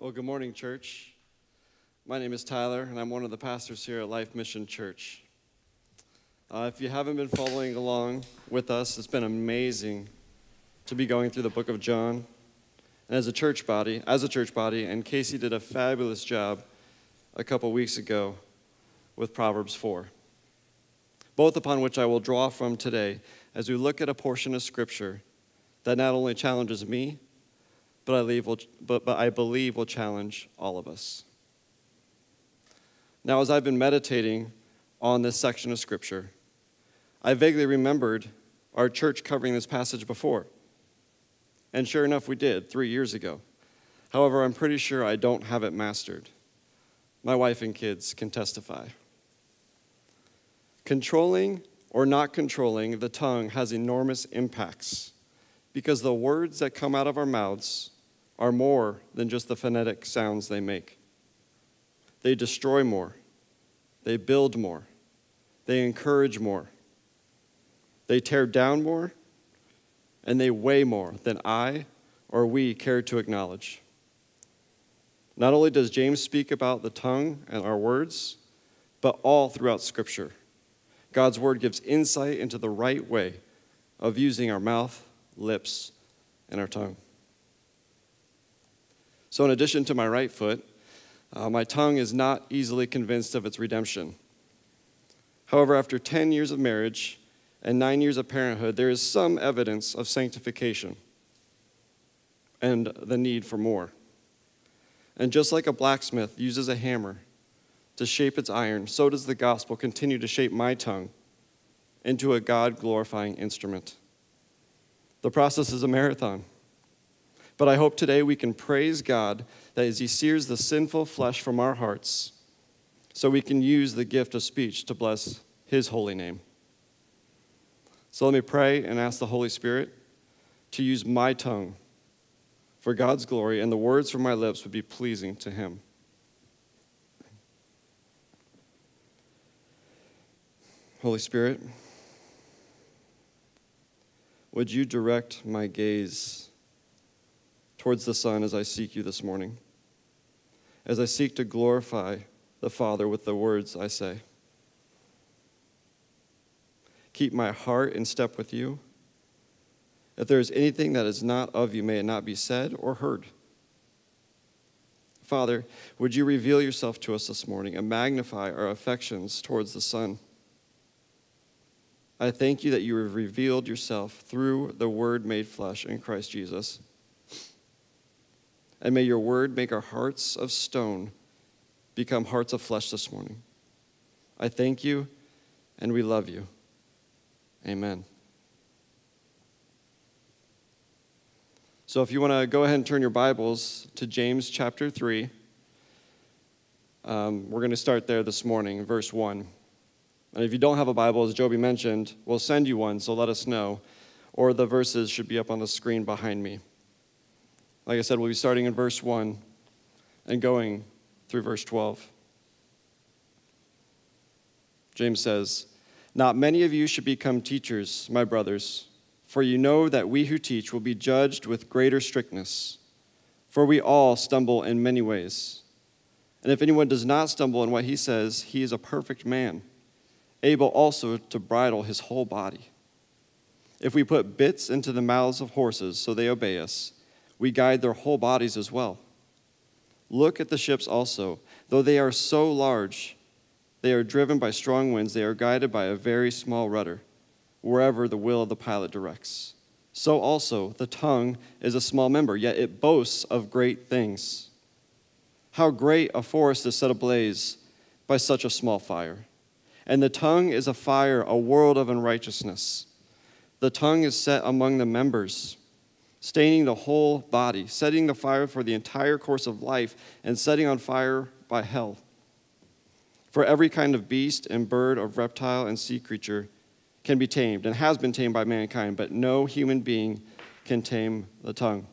Well, good morning, church. My name is Tyler, and I'm one of the pastors here at Life Mission Church. Uh, if you haven't been following along with us, it's been amazing to be going through the book of John. And as a church body, as a church body, and Casey did a fabulous job a couple weeks ago with Proverbs 4, both upon which I will draw from today as we look at a portion of Scripture that not only challenges me, but I, leave will, but, but I believe will challenge all of us. Now, as I've been meditating on this section of Scripture, I vaguely remembered our church covering this passage before. And sure enough, we did three years ago. However, I'm pretty sure I don't have it mastered. My wife and kids can testify. Controlling or not controlling the tongue has enormous impacts because the words that come out of our mouths are more than just the phonetic sounds they make. They destroy more, they build more, they encourage more, they tear down more, and they weigh more than I or we care to acknowledge. Not only does James speak about the tongue and our words, but all throughout Scripture. God's word gives insight into the right way of using our mouth, lips, and our tongue. So, in addition to my right foot, uh, my tongue is not easily convinced of its redemption. However, after 10 years of marriage and nine years of parenthood, there is some evidence of sanctification and the need for more. And just like a blacksmith uses a hammer to shape its iron, so does the gospel continue to shape my tongue into a God glorifying instrument. The process is a marathon. But I hope today we can praise God that as He sears the sinful flesh from our hearts, so we can use the gift of speech to bless His holy name. So let me pray and ask the Holy Spirit to use my tongue for God's glory, and the words from my lips would be pleasing to Him. Holy Spirit, would you direct my gaze? Towards the Son as I seek you this morning, as I seek to glorify the Father with the words I say. Keep my heart in step with you. If there is anything that is not of you, may it not be said or heard. Father, would you reveal yourself to us this morning and magnify our affections towards the Son? I thank you that you have revealed yourself through the Word made flesh in Christ Jesus. And may your word make our hearts of stone become hearts of flesh this morning. I thank you and we love you. Amen. So, if you want to go ahead and turn your Bibles to James chapter 3, um, we're going to start there this morning, verse 1. And if you don't have a Bible, as Joby mentioned, we'll send you one, so let us know. Or the verses should be up on the screen behind me. Like I said, we'll be starting in verse 1 and going through verse 12. James says, Not many of you should become teachers, my brothers, for you know that we who teach will be judged with greater strictness. For we all stumble in many ways. And if anyone does not stumble in what he says, he is a perfect man, able also to bridle his whole body. If we put bits into the mouths of horses so they obey us, we guide their whole bodies as well. Look at the ships also. Though they are so large, they are driven by strong winds, they are guided by a very small rudder, wherever the will of the pilot directs. So also, the tongue is a small member, yet it boasts of great things. How great a forest is set ablaze by such a small fire. And the tongue is a fire, a world of unrighteousness. The tongue is set among the members staining the whole body, setting the fire for the entire course of life, and setting on fire by hell. For every kind of beast and bird, of reptile and sea creature can be tamed and has been tamed by mankind, but no human being can tame the tongue.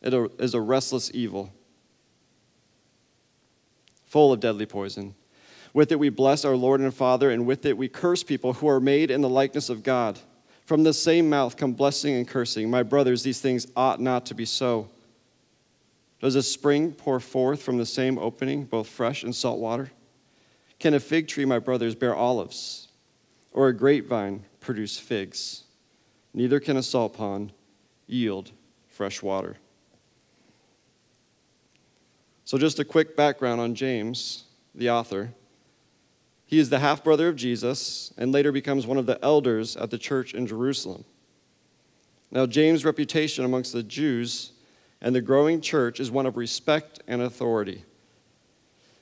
It is a restless evil, full of deadly poison. With it we bless our Lord and Father, and with it we curse people who are made in the likeness of God. From the same mouth come blessing and cursing. My brothers, these things ought not to be so. Does a spring pour forth from the same opening both fresh and salt water? Can a fig tree, my brothers, bear olives, or a grapevine produce figs? Neither can a salt pond yield fresh water. So, just a quick background on James, the author. He is the half brother of Jesus and later becomes one of the elders at the church in Jerusalem. Now, James' reputation amongst the Jews and the growing church is one of respect and authority.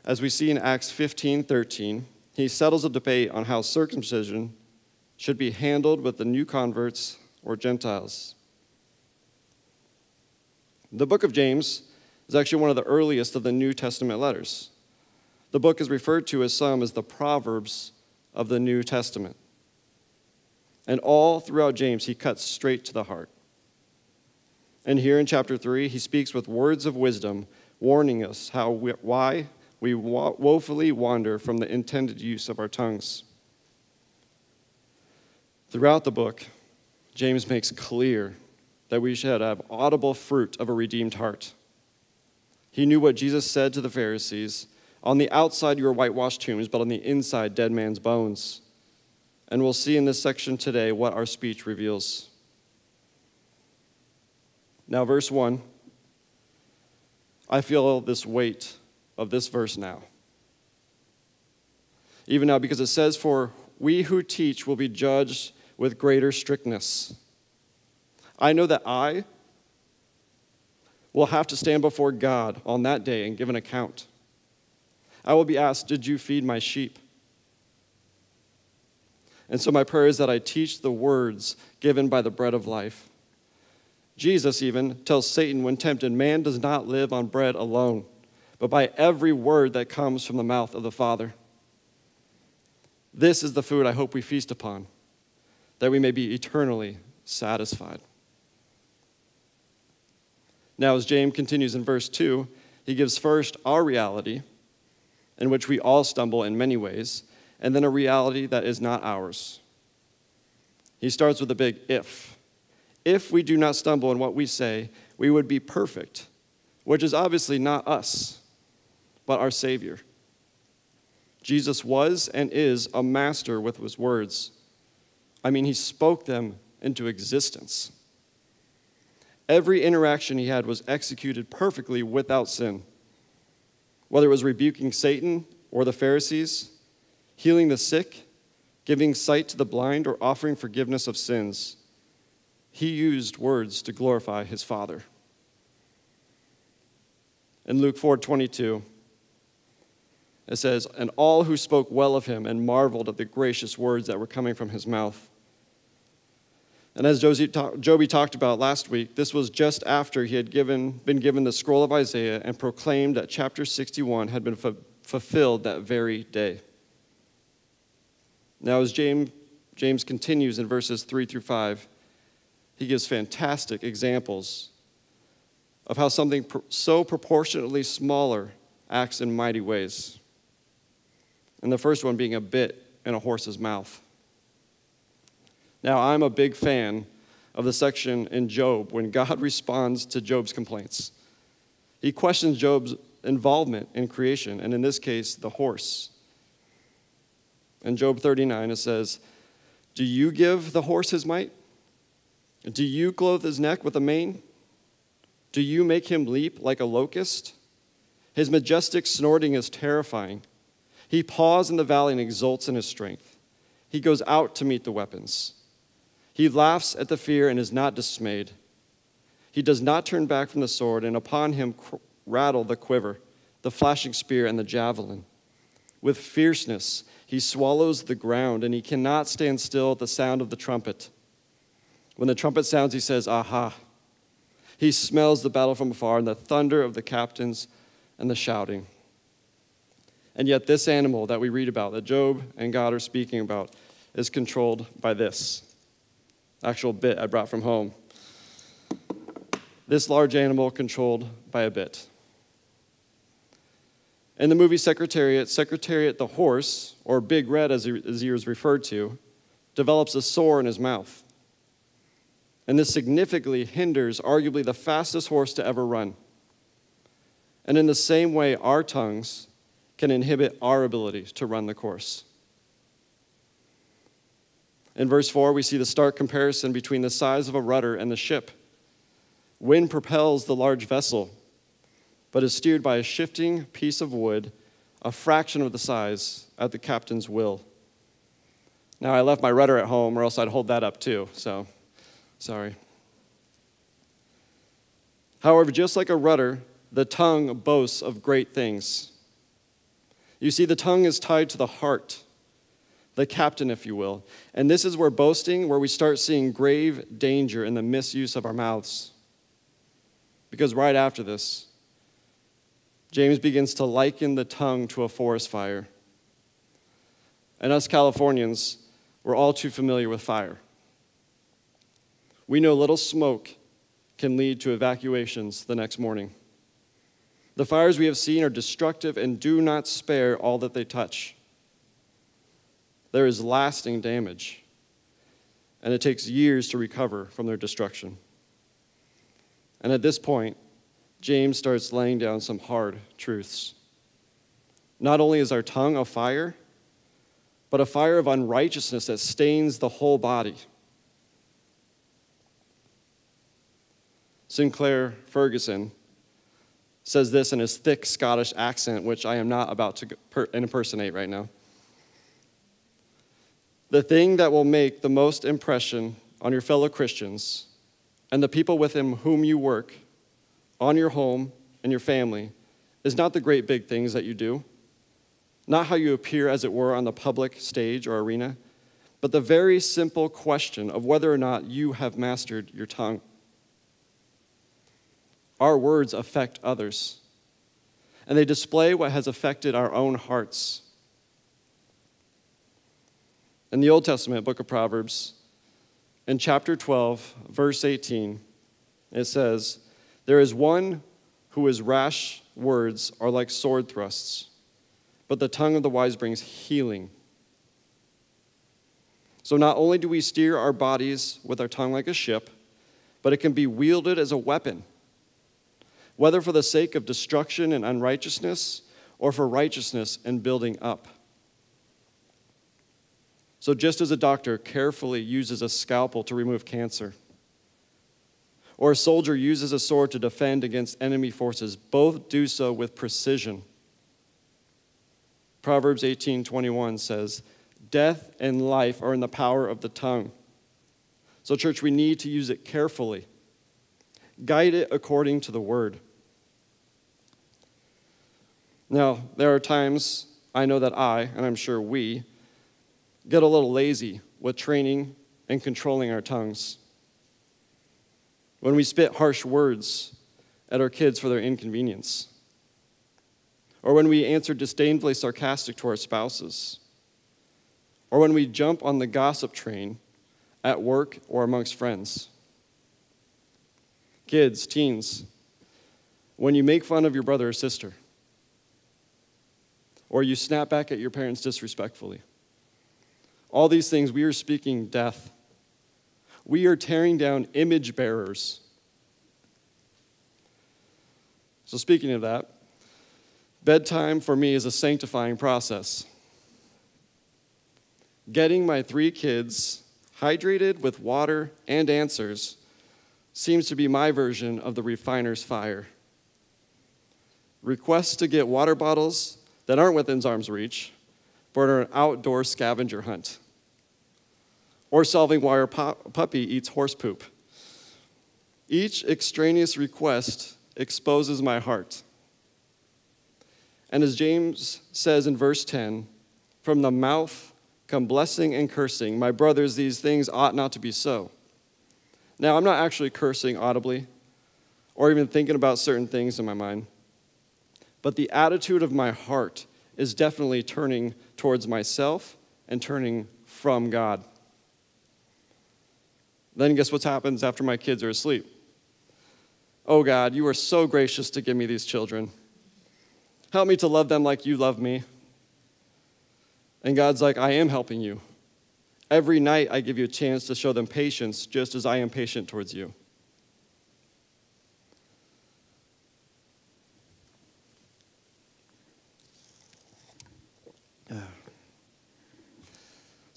As we see in Acts 15 13, he settles a debate on how circumcision should be handled with the new converts or Gentiles. The book of James is actually one of the earliest of the New Testament letters. The book is referred to as some as the Proverbs of the New Testament. And all throughout James, he cuts straight to the heart. And here in chapter 3, he speaks with words of wisdom, warning us how we, why we woefully wander from the intended use of our tongues. Throughout the book, James makes clear that we should have audible fruit of a redeemed heart. He knew what Jesus said to the Pharisees On the outside, you are whitewashed tombs, but on the inside, dead man's bones. And we'll see in this section today what our speech reveals. Now, verse 1. I feel this weight of this verse now. Even now, because it says, For we who teach will be judged with greater strictness. I know that I will have to stand before God on that day and give an account. I will be asked, Did you feed my sheep? And so, my prayer is that I teach the words given by the bread of life Jesus even tells Satan when tempted, man does not live on bread alone, but by every word that comes from the mouth of the Father. This is the food I hope we feast upon, that we may be eternally satisfied. Now, as James continues in verse 2, he gives first our reality, in which we all stumble in many ways, and then a reality that is not ours. He starts with a big if. If we do not stumble in what we say, we would be perfect, which is obviously not us, but our Savior. Jesus was and is a master with his words. I mean, he spoke them into existence. Every interaction he had was executed perfectly without sin. Whether it was rebuking Satan or the Pharisees, healing the sick, giving sight to the blind, or offering forgiveness of sins he used words to glorify his Father. In Luke 4 22, it says, And all who spoke well of him and marveled at the gracious words that were coming from his mouth. And as Joby talked about last week, this was just after he had given, been given the scroll of Isaiah and proclaimed that chapter 61 had been fulfilled that very day. Now, as James, James continues in verses 3 through 5, he gives fantastic examples of how something so proportionately smaller acts in mighty ways. And the first one being a bit in a horse's mouth. Now, I'm a big fan of the section in Job when God responds to Job's complaints. He questions Job's involvement in creation, and in this case, the horse. In Job 39, it says, Do you give the horse his might? Do you clothe his neck with a mane? Do you make him leap like a locust? His majestic snorting is terrifying. He paws in the valley and exults in his strength. He goes out to meet the weapons. He laughs at the fear and is not dismayed. He does not turn back from the sword, and upon him rattle the quiver, the flashing spear, and the javelin. With fierceness, he swallows the ground, and he cannot stand still at the sound of the trumpet. When the trumpet sounds, he says, Aha. He smells the battle from afar and the thunder of the captains and the shouting. And yet, this animal that we read about, that Job and God are speaking about, is controlled by this actual bit I brought from home. This large animal controlled by a bit. In the movie Secretariat, Secretariat the horse, or Big Red as he, as he was referred to, develops a sore in his mouth and this significantly hinders arguably the fastest horse to ever run. And in the same way, our tongues can inhibit our ability to run the course. In verse 4, we see the stark comparison between the size of a rudder and the ship. Wind propels the large vessel, but is steered by a shifting piece of wood, a fraction of the size, at the captain's will. Now, I left my rudder at home, or else I'd hold that up too, so sorry. However, just like a rudder, the tongue boasts of great things. You see, the tongue is tied to the heart, the captain, if you will. And this is where boasting, where we start seeing grave danger in the misuse of our mouths. Because right after this, James begins to liken the tongue to a forest fire. And us Californians, we're all too familiar with fire. We know little smoke can lead to evacuations the next morning. The fires we have seen are destructive and do not spare all that they touch. There is lasting damage, and it takes years to recover from their destruction. And at this point, James starts laying down some hard truths. Not only is our tongue a fire, but a fire of unrighteousness that stains the whole body. Sinclair Ferguson says this in his thick Scottish accent, which I am not about to impersonate right now. The thing that will make the most impression on your fellow Christians and the people with whom you work, on your home and your family, is not the great big things that you do, not how you appear, as it were, on the public stage or arena, but the very simple question of whether or not you have mastered your tongue. Our words affect others, and they display what has affected our own hearts. In the Old Testament book of Proverbs, in chapter 12, verse 18, it says, There is one who his rash words are like sword thrusts, but the tongue of the wise brings healing. So not only do we steer our bodies with our tongue like a ship, but it can be wielded as a weapon whether for the sake of destruction and unrighteousness or for righteousness and building up. So, just as a doctor carefully uses a scalpel to remove cancer, or a soldier uses a sword to defend against enemy forces, both do so with precision. Proverbs 18:21 says, "Death and life are in the power of the tongue." So church, we need to use it carefully. Guide it according to the word. Now, there are times I know that I, and I'm sure we, get a little lazy with training and controlling our tongues. When we spit harsh words at our kids for their inconvenience, or when we answer disdainfully sarcastic to our spouses, or when we jump on the gossip train at work or amongst friends. Kids, teens, when you make fun of your brother or sister, or you snap back at your parents disrespectfully. All these things, we are speaking death. We are tearing down image bearers. So, speaking of that, bedtime for me is a sanctifying process. Getting my three kids hydrated with water and answers seems to be my version of the refiner's fire. Requests to get water bottles that aren't within arm's reach, but an outdoor scavenger hunt. Or solving why our puppy eats horse poop. Each extraneous request exposes my heart. And as James says in verse 10, from the mouth come blessing and cursing. My brothers, these things ought not to be so. Now, I'm not actually cursing audibly or even thinking about certain things in my mind. But the attitude of my heart is definitely turning towards myself and turning from God. Then guess what happens after my kids are asleep? Oh God, you are so gracious to give me these children. Help me to love them like you love me. And God's like, I am helping you. Every night I give you a chance to show them patience just as I am patient towards you.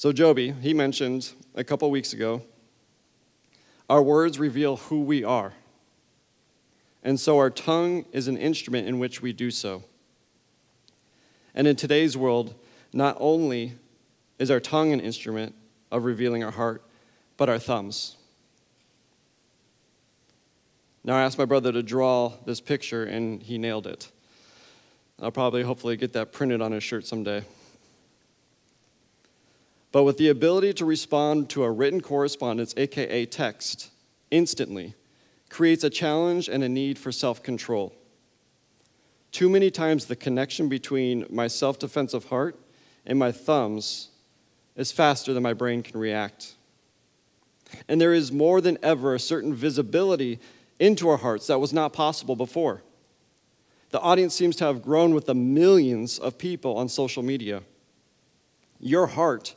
So, Joby, he mentioned a couple weeks ago, our words reveal who we are. And so our tongue is an instrument in which we do so. And in today's world, not only is our tongue an instrument of revealing our heart, but our thumbs. Now, I asked my brother to draw this picture, and he nailed it. I'll probably, hopefully, get that printed on his shirt someday. But with the ability to respond to a written correspondence, aka text, instantly, creates a challenge and a need for self control. Too many times, the connection between my self defensive heart and my thumbs is faster than my brain can react. And there is more than ever a certain visibility into our hearts that was not possible before. The audience seems to have grown with the millions of people on social media. Your heart,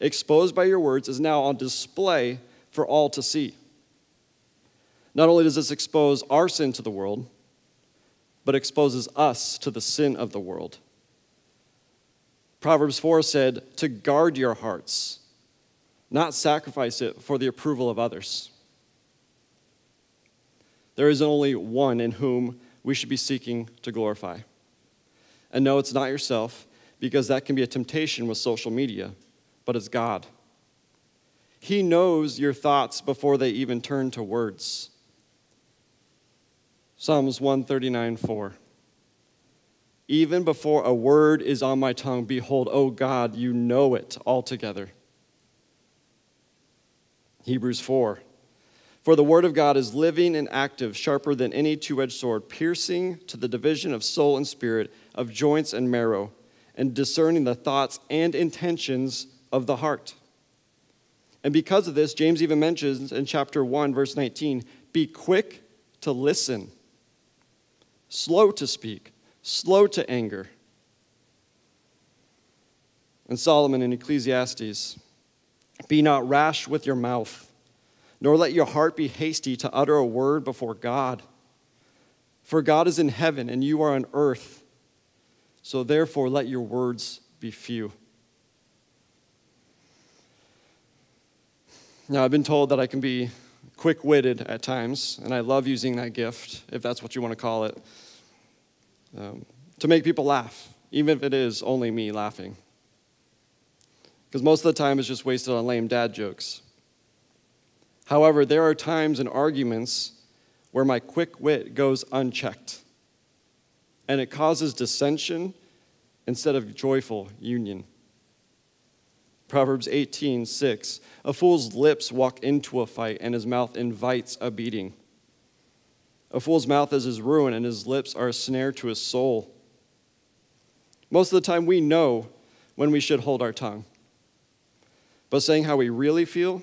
exposed by your words, is now on display for all to see. Not only does this expose our sin to the world, but exposes us to the sin of the world. Proverbs 4 said to guard your hearts, not sacrifice it for the approval of others. There is only one in whom we should be seeking to glorify. And no, it's not yourself, because that can be a temptation with social media, but as God. He knows your thoughts before they even turn to words. Psalms 139 4. Even before a word is on my tongue, behold, O God, you know it altogether. Hebrews 4. For the word of God is living and active, sharper than any two edged sword, piercing to the division of soul and spirit, of joints and marrow, and discerning the thoughts and intentions of the heart. And because of this, James even mentions in chapter 1, verse 19 be quick to listen slow to speak, slow to anger. And Solomon in Ecclesiastes Be not rash with your mouth, nor let your heart be hasty to utter a word before God. For God is in heaven, and you are on earth. So therefore, let your words be few. Now, I've been told that I can be quick witted at times, and I love using that gift, if that's what you want to call it, um, to make people laugh, even if it is only me laughing. Because most of the time it's just wasted on lame dad jokes. However, there are times in arguments where my quick wit goes unchecked, and it causes dissension instead of joyful union. Proverbs 18, 6. A fool's lips walk into a fight, and his mouth invites a beating. A fool's mouth is his ruin, and his lips are a snare to his soul. Most of the time, we know when we should hold our tongue. But saying how we really feel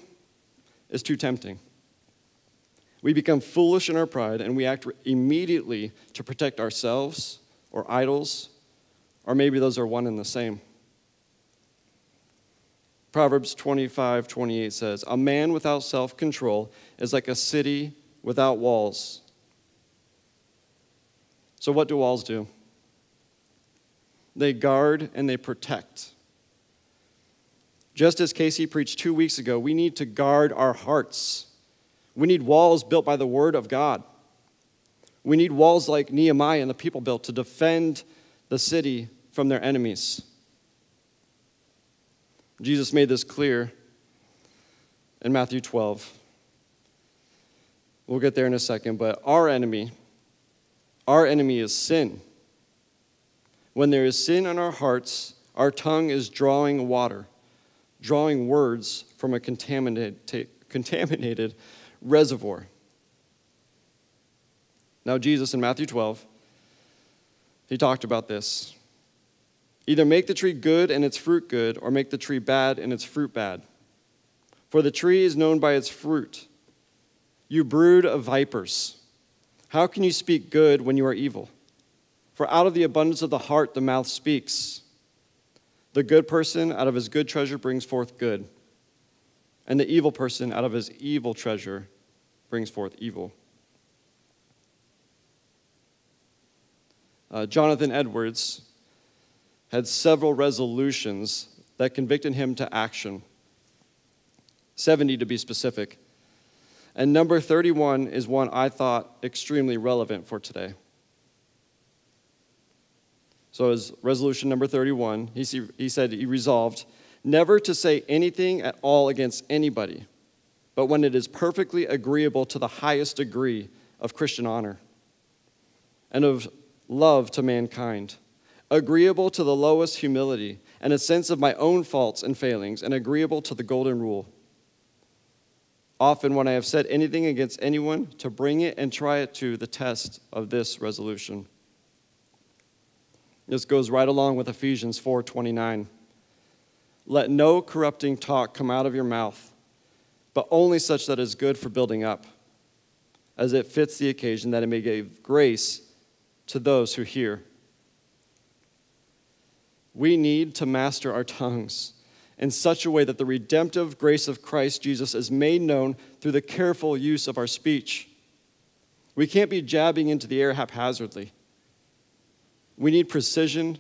is too tempting. We become foolish in our pride, and we act immediately to protect ourselves or idols, or maybe those are one and the same. Proverbs 25, 28 says, A man without self control is like a city without walls. So, what do walls do? They guard and they protect. Just as Casey preached two weeks ago, we need to guard our hearts. We need walls built by the word of God. We need walls like Nehemiah and the people built to defend the city from their enemies. Jesus made this clear in Matthew 12. We'll get there in a second, but our enemy, our enemy is sin. When there is sin in our hearts, our tongue is drawing water, drawing words from a contaminated, contaminated reservoir. Now, Jesus in Matthew 12, he talked about this. Either make the tree good and its fruit good, or make the tree bad and its fruit bad. For the tree is known by its fruit. You brood of vipers, how can you speak good when you are evil? For out of the abundance of the heart the mouth speaks. The good person out of his good treasure brings forth good, and the evil person out of his evil treasure brings forth evil. Uh, Jonathan Edwards had several resolutions that convicted him to action. 70 to be specific. And number 31 is one I thought extremely relevant for today. So, as resolution number 31, he, he said he resolved never to say anything at all against anybody, but when it is perfectly agreeable to the highest degree of Christian honor and of love to mankind, agreeable to the lowest humility and a sense of my own faults and failings, and agreeable to the golden rule. Often, when I have said anything against anyone, to bring it and try it to the test of this resolution. This goes right along with Ephesians 4:29. Let no corrupting talk come out of your mouth, but only such that is good for building up, as it fits the occasion that it may give grace to those who hear. We need to master our tongues in such a way that the redemptive grace of Christ Jesus is made known through the careful use of our speech. We can't be jabbing into the air haphazardly. We need precision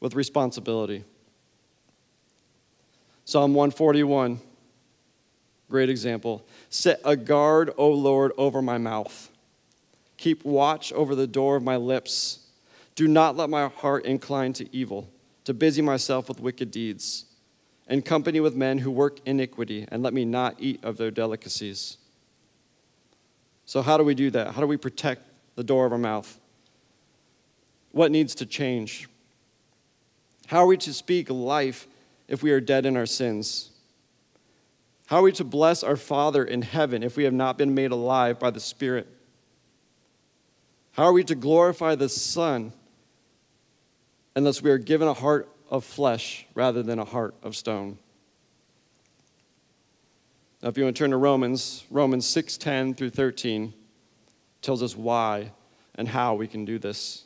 with responsibility. Psalm 141, great example. Set a guard, O Lord, over my mouth. Keep watch over the door of my lips. Do not let my heart incline to evil, to busy myself with wicked deeds, and company with men who work iniquity, and let me not eat of their delicacies. So, how do we do that? How do we protect the door of our mouth? What needs to change? How are we to speak life if we are dead in our sins? How are we to bless our Father in heaven if we have not been made alive by the Spirit? How are we to glorify the Son unless we are given a heart of flesh rather than a heart of stone? Now, if you want to turn to Romans, Romans 6:10 through 13 tells us why and how we can do this.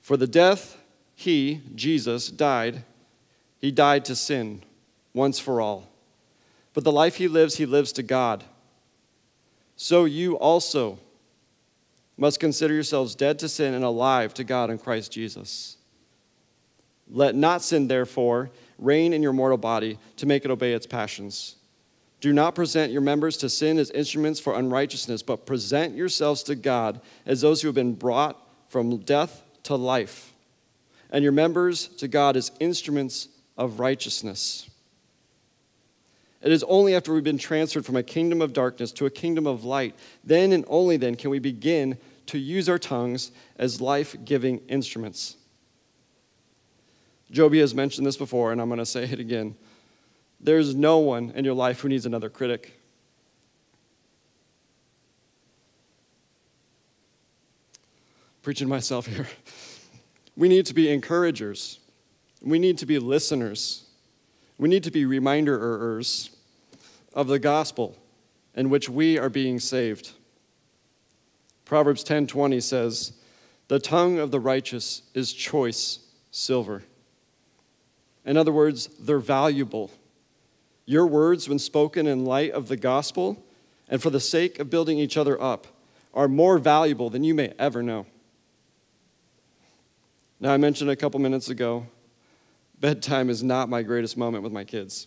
For the death he, Jesus, died, he died to sin once for all. But the life he lives, he lives to God. So you also must consider yourselves dead to sin and alive to God in Christ Jesus. Let not sin, therefore, reign in your mortal body to make it obey its passions. Do not present your members to sin as instruments for unrighteousness, but present yourselves to God as those who have been brought from death to life, and your members to God as instruments of righteousness. It is only after we've been transferred from a kingdom of darkness to a kingdom of light, then and only then can we begin to use our tongues as life giving instruments. Joby has mentioned this before, and I'm going to say it again. There's no one in your life who needs another critic. preaching myself here. We need to be encouragers. We need to be listeners. We need to be reminderers of the gospel in which we are being saved. Proverbs 10:20 says, "The tongue of the righteous is choice silver." In other words, they're valuable. Your words, when spoken in light of the gospel and for the sake of building each other up, are more valuable than you may ever know. Now, I mentioned a couple minutes ago, bedtime is not my greatest moment with my kids.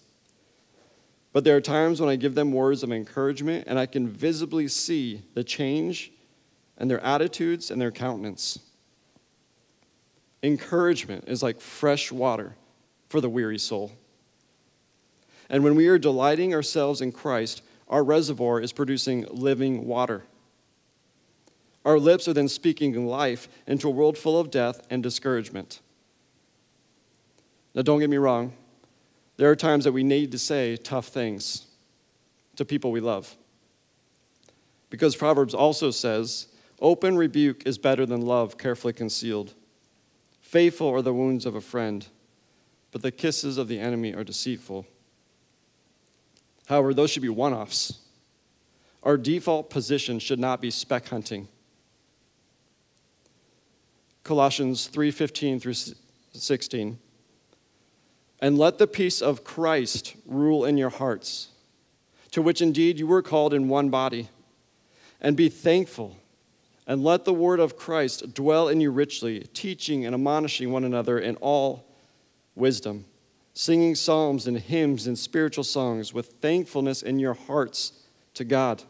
But there are times when I give them words of encouragement and I can visibly see the change in their attitudes and their countenance. Encouragement is like fresh water for the weary soul. And when we are delighting ourselves in Christ, our reservoir is producing living water. Our lips are then speaking life into a world full of death and discouragement. Now, don't get me wrong, there are times that we need to say tough things to people we love. Because Proverbs also says, open rebuke is better than love carefully concealed. Faithful are the wounds of a friend, but the kisses of the enemy are deceitful. However, those should be one offs. Our default position should not be speck hunting Colossians 3:15 through 16. And let the peace of Christ rule in your hearts, to which indeed you were called in one body, and be thankful. And let the word of Christ dwell in you richly, teaching and admonishing one another in all wisdom, singing psalms and hymns and spiritual songs with thankfulness in your hearts to God.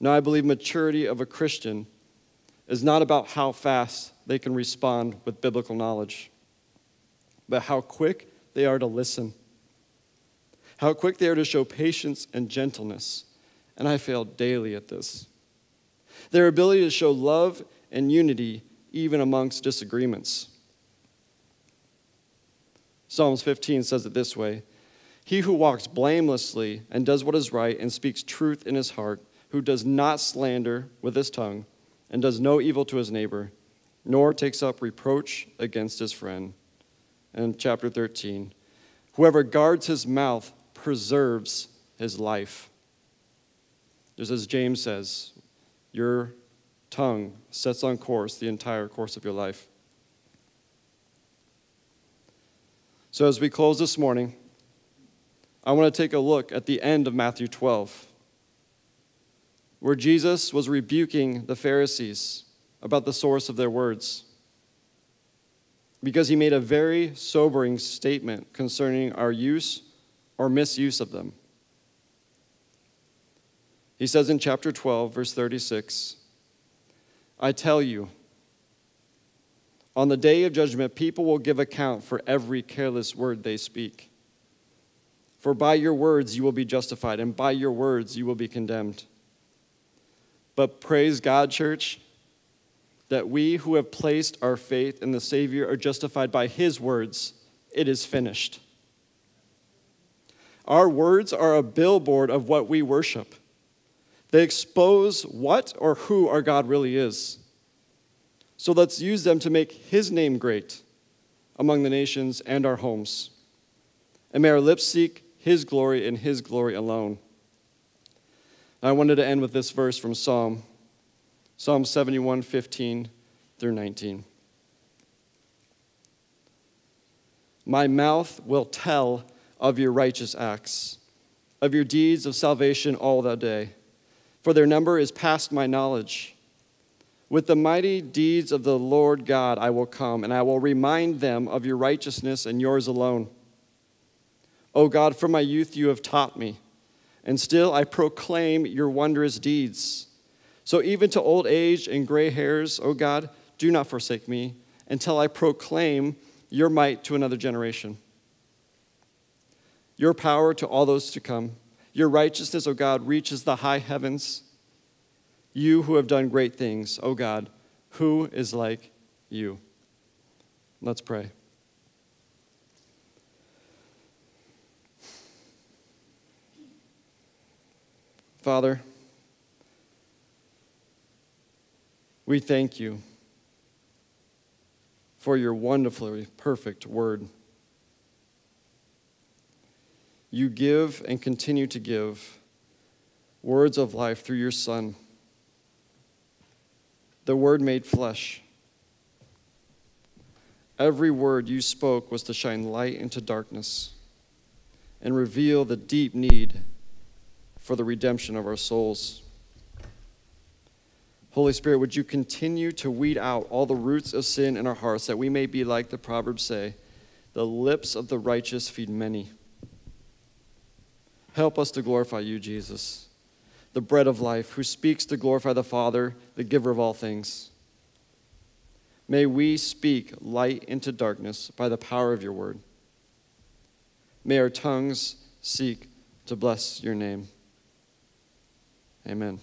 Now, I believe maturity of a Christian is not about how fast they can respond with biblical knowledge, but how quick they are to listen, how quick they are to show patience and gentleness. And I fail daily at this. Their ability to show love and unity even amongst disagreements. Psalms 15 says it this way He who walks blamelessly and does what is right and speaks truth in his heart, who does not slander with his tongue and does no evil to his neighbor, nor takes up reproach against his friend. And chapter 13 Whoever guards his mouth preserves his life. Just as James says, your tongue sets on course the entire course of your life. So, as we close this morning, I want to take a look at the end of Matthew 12, where Jesus was rebuking the Pharisees about the source of their words. Because he made a very sobering statement concerning our use or misuse of them. He says in chapter 12, verse 36 I tell you, on the day of judgment, people will give account for every careless word they speak. For by your words you will be justified, and by your words you will be condemned. But praise God, church, that we who have placed our faith in the Savior are justified by his words. It is finished. Our words are a billboard of what we worship. They expose what or who our God really is. So let's use them to make his name great among the nations and our homes. And may our lips seek his glory and his glory alone. I wanted to end with this verse from Psalm, Psalm 71, 15 through 19. My mouth will tell of your righteous acts, of your deeds of salvation all that day, for their number is past my knowledge. With the mighty deeds of the Lord God I will come, and I will remind them of your righteousness and yours alone. O God, from my youth you have taught me, and still I proclaim your wondrous deeds. So even to old age and gray hairs, O God, do not forsake me until I proclaim your might to another generation, your power to all those to come. Your righteousness, O God, reaches the high heavens. You who have done great things, O God, who is like you? Let's pray. Father, we thank you for your wonderfully perfect word. You give and continue to give words of life through your Son the Word made flesh. Every word you spoke was to shine light into darkness and reveal the deep need for the redemption of our souls. Holy Spirit, would you continue to weed out all the roots of sin in our hearts that we may be like the Proverbs say, the lips of the righteous feed many. Help us to glorify you, Jesus the bread of life, who speaks to glorify the Father, the giver of all things. May we speak light into darkness by the power of your word. May our tongues seek to bless your name. Amen.